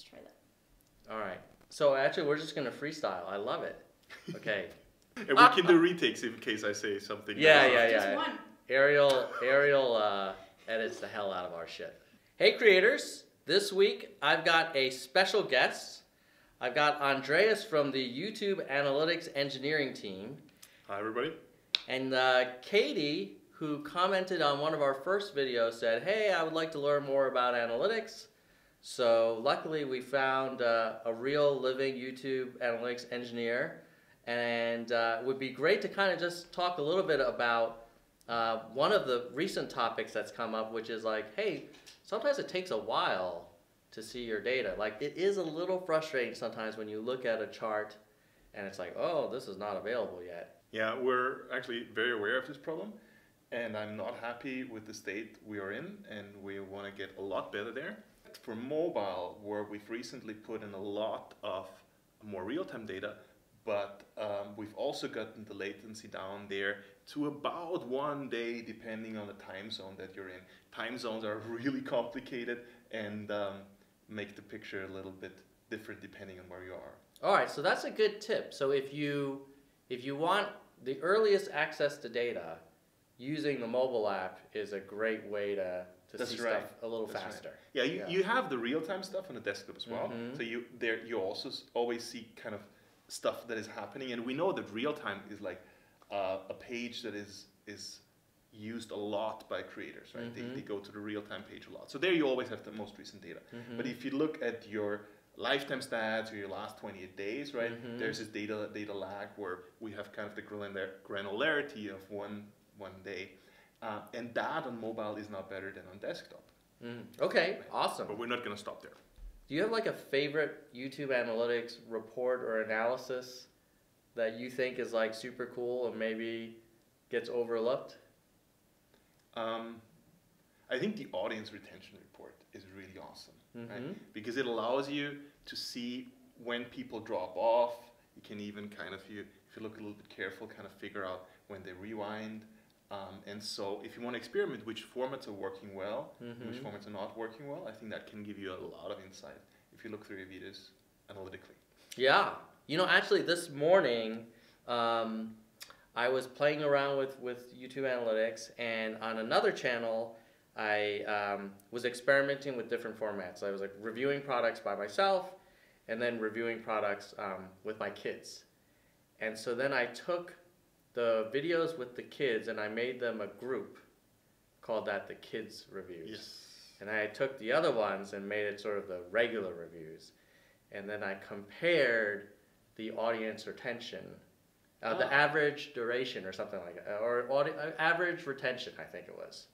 let's try that. All right. So actually, we're just gonna freestyle. I love it. Okay. And we can do retakes in case I say something. Yeah, that's- yeah, Just yeah. one. Ariel, Ariel uh, edits the hell out of our shit. Hey, creators! This week I've got a special guest. I've got Andreas from the YouTube Analytics Engineering team, Hi, everybody. and uh, Katie, who commented on one of our first videos, said, "Hey, I would like to learn more about analytics." So luckily, we found uh, a real living YouTube analytics engineer, and uh, it would be great to kind of just talk a little bit about uh, one of the recent topics that's come up, which is like, hey, sometimes it takes a while to see your data. Like it is a little frustrating sometimes when you look at a chart and it's like, oh, this is not available yet. Yeah, we're actually very aware of this problem, and I'm not happy with the state we are in, and we want to get a lot better there. For mobile, where we've recently put in a lot of more real-time data, but um, we've also gotten the latency down there to about one day, depending on the time zone that you're in. Time zones are really complicated and um, make the picture a little bit different depending on where you are. All right, so that's a good tip. So if you if you want the earliest access to data, using the mobile app is a great way to, to That's see right. stuff a little That's right. faster. Yeah, you, Yeah. you have the real time stuff on the desktop as well. Mhm. So you there you also always see kind of stuff that is happening, and we know that real time is like uh, a page that is is used a lot by creators, right? Mhm. They, they go to the real time page a lot. So there you always have the most recent data. Mhm. But if you look at your lifetime stats or your last 28 days, right? Mhm. There's this data data lag where we have kind of the granular- granularity of one one day, uh, and that on mobile is not better than on desktop. Mhm. Okay, awesome. But we're not going to stop there. Do you have like a favorite YouTube analytics report or analysis that you think is like super cool and maybe gets overlooked? Um, I think the audience retention report is really awesome, right? Mhm. Because it allows you to see when people drop off. You can even kind of, you, if you look a little bit careful, kind of figure out when they rewind. Um, and so, if you want to experiment which formats are working well, and which formats are not working well, I think that can give you a lot of insight if you look through your videos analytically. Yeah. You know, actually, this morning, um, I was playing around with, with YouTube Analytics, and on another channel, I um, was experimenting with different formats. I was like reviewing products by myself, and then reviewing products um, with my kids. And so then I took the videos with the kids and I made them a group, called that the Kids Reviews. Yes. And I took the other ones and made it sort of the regular reviews. And then I compared the audience retention, uh, the Ah. average duration or something like that, or audi- uh, average retention, I think it was.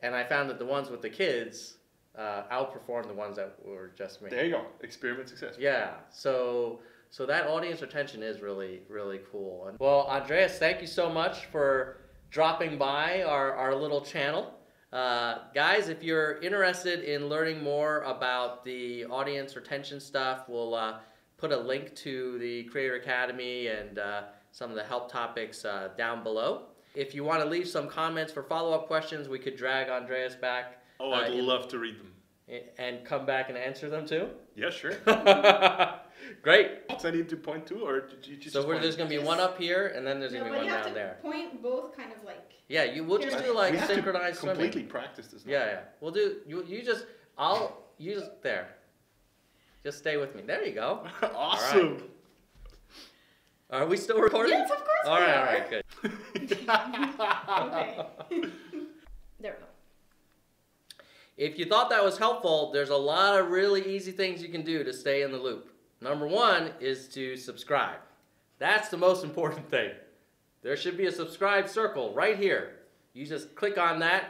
And I found that the ones with the kids uh, outperformed the ones that were just me. There you go. Experiment success. Yeah. So so that audience retention is really really cool. And well, Andreas, thank you so much for dropping by our our little channel. Uh, guys, if you're interested in learning more about the audience retention stuff, we'll uh, put a link to the Creator Academy and uh, some of the help topics uh, down below. If you want to leave some comments for follow-up questions, we could drag Andreas back Oh, Uh, I'd in- love to read them. And come back and answer them too. Yeah, sure. Great. Does I need to point to, or did you just So we're, point? there's gonna be one up here, and then there's No, gonna be one you have down to there. point both kind of like. Yeah, you. We'll just do like we have to synchronized swimming. completely practice this. Now. Yeah, yeah. We'll do. You. You just. I'll. You just there. Just stay with me. There you go. awesome. Are we still recording? Yes, of course. All we right. are. All right. Good. Okay. If you thought that was helpful, there's a lot of really easy things you can do to stay in the loop. Number one is to subscribe. That's the most important thing. There should be a subscribe circle right here. You just click on that.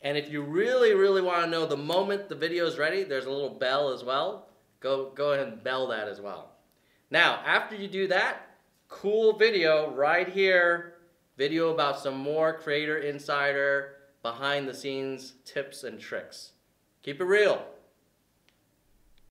And if you really, really want to know the moment the video is ready, there's a little bell as well. Go, go ahead and bell that as well. Now, after you do that, cool video right here. Video about some more Creator Insider behind the scenes tips and tricks. Keep it real.